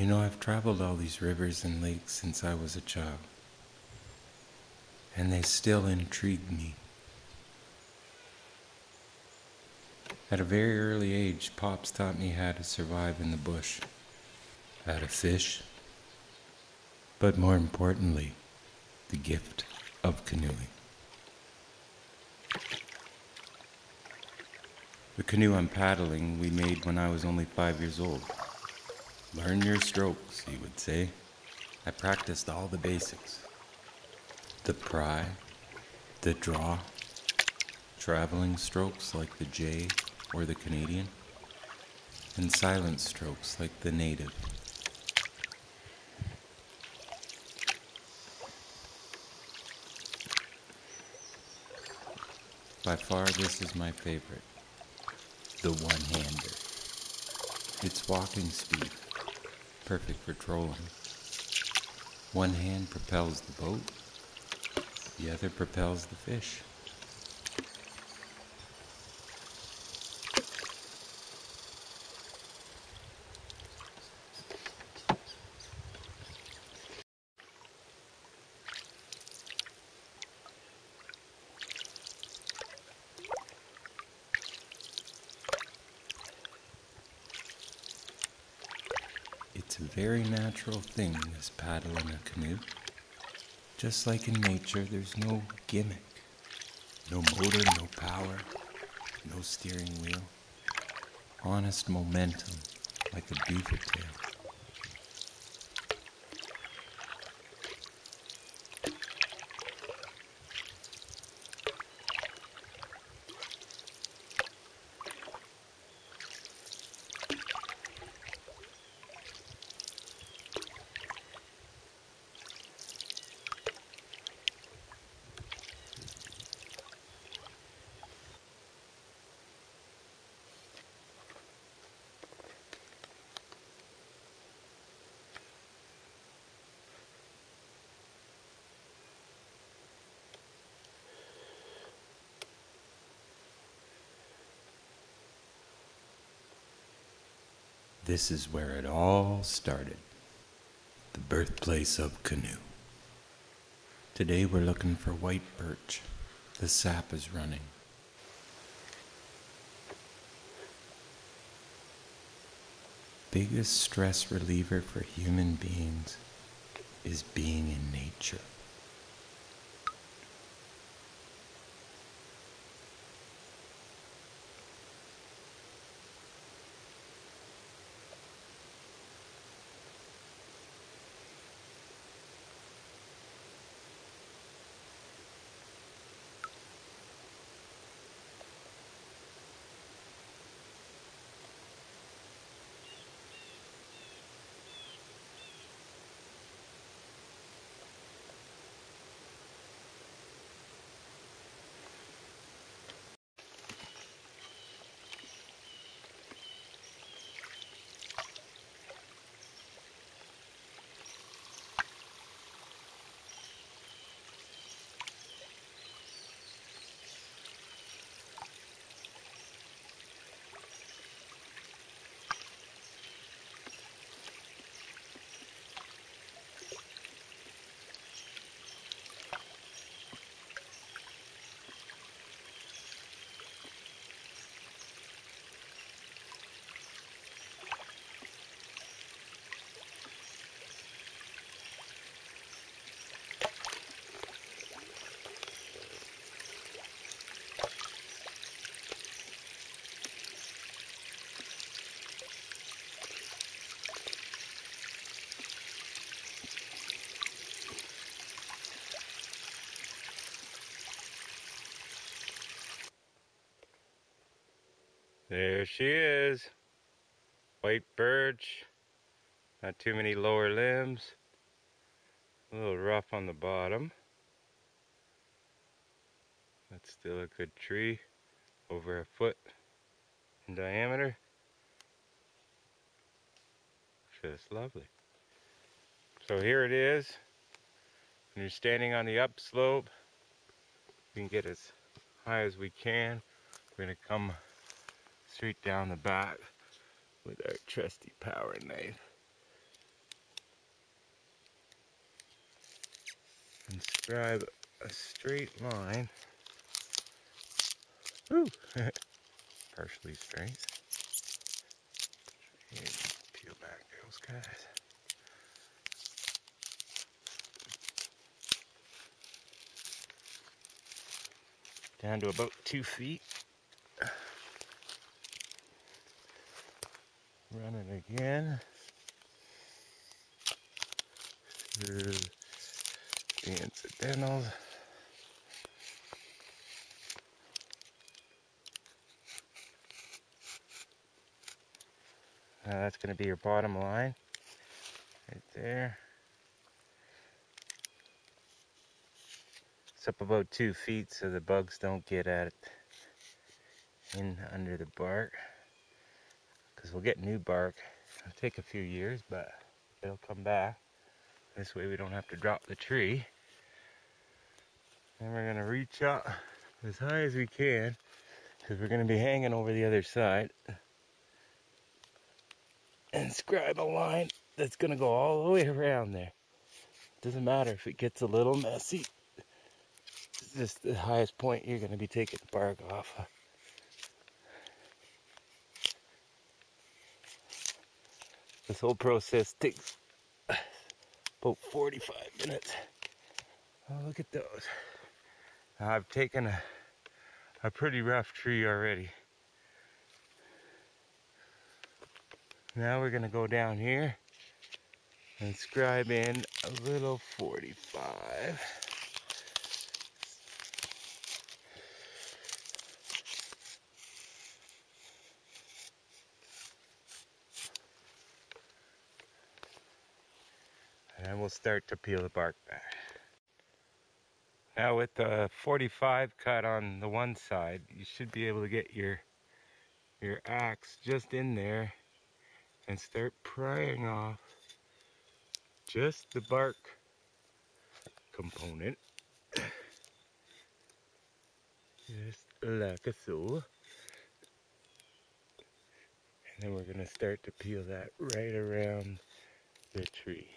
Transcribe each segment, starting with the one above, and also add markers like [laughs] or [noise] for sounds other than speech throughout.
You know, I've traveled all these rivers and lakes since I was a child, and they still intrigue me. At a very early age, Pops taught me how to survive in the bush, how to fish, but more importantly, the gift of canoeing. The canoe I'm paddling we made when I was only five years old. Learn your strokes, he would say. I practiced all the basics the pry, the draw, traveling strokes like the J or the Canadian, and silent strokes like the native. By far, this is my favorite the one hander. Its walking speed, perfect for trolling. One hand propels the boat, the other propels the fish. A very natural thing, this paddle in a canoe. Just like in nature, there's no gimmick. No motor, no power, no steering wheel. Honest momentum, like a beaver tail. This is where it all started. The birthplace of canoe. Today we're looking for white birch. The sap is running. Biggest stress reliever for human beings is being in nature. There she is. White birch. Not too many lower limbs. A little rough on the bottom. That's still a good tree. Over a foot in diameter. Just lovely. So here it is. When you're standing on the upslope, we can get as high as we can. We're gonna come straight down the back with our trusty power knife. And scribe a straight line. Ooh, [laughs] Partially straight. And peel back those guys. Down to about two feet. Again. Through the incidentals. Uh, that's going to be your bottom line right there. It's up about two feet so the bugs don't get at it in under the bark because we'll get new bark. It'll take a few years, but it'll come back. This way we don't have to drop the tree. And we're gonna reach up as high as we can because we're gonna be hanging over the other side and scribe a line that's gonna go all the way around there. Doesn't matter if it gets a little messy. This is the highest point you're gonna be taking the bark off. This whole process takes about 45 minutes. Oh, look at those. I've taken a, a pretty rough tree already. Now we're gonna go down here and scribe in a little 45. Then we'll start to peel the bark back. Now with the 45 cut on the one side, you should be able to get your your axe just in there and start prying off just the bark component. Just like a so. And then we're gonna start to peel that right around the tree.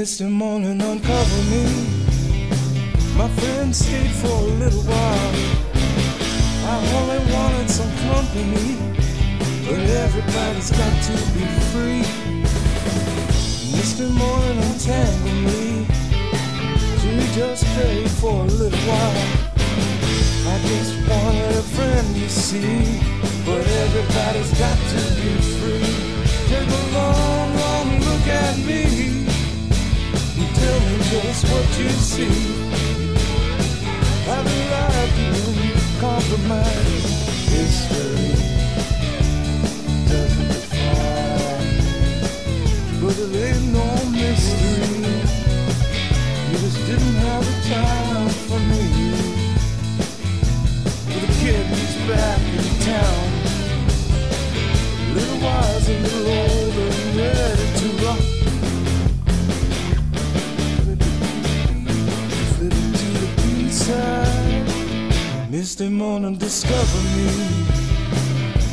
Misty morning uncover me. My friend stayed for a little while. I only wanted some company, but everybody's got to be free. Misty morning untangle me. She just stayed for a little while. I just wanted a friend, you see, but everybody's got to be free. Take a long, long look at me. Just what you see. I've arrived in compromise history.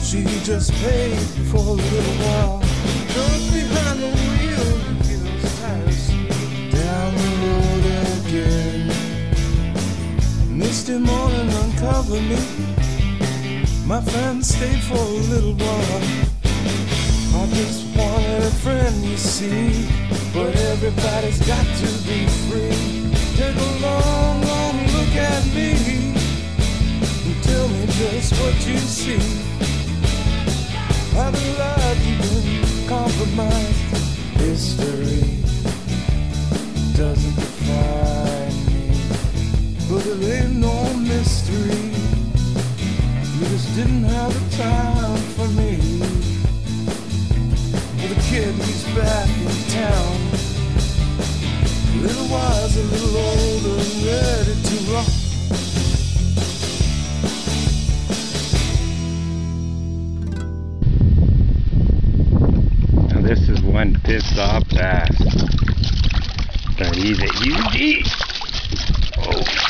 She just paid for a little while. Drunk behind the wheel, feels tires down the road again. Misty morning uncover me. My friend stayed for a little while. I just wanted a friend, you see. But everybody's got to be free. Take a long, long look at me. And tell me just what you see. Been compromised. History doesn't define me. But there ain't no mystery. You just didn't have the time for me. With a kid, he's back in town. A little a little older, ready to rock. One pissed off bass. But he's a huge Oh.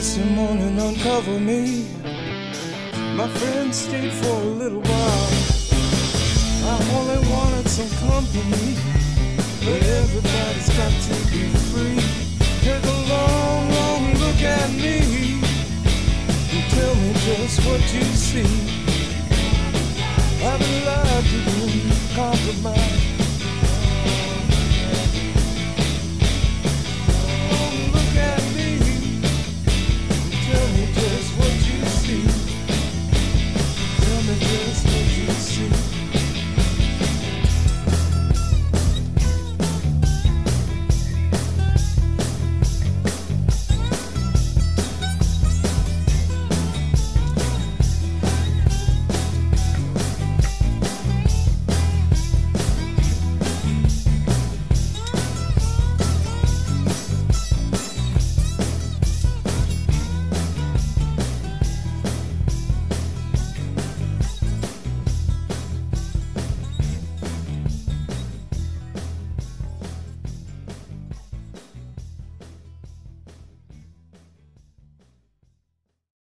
Misty morning uncover me. My friend stayed for a little while. I only wanted some company, but everybody's got to be free. Take a long, long look at me and tell me just what you see.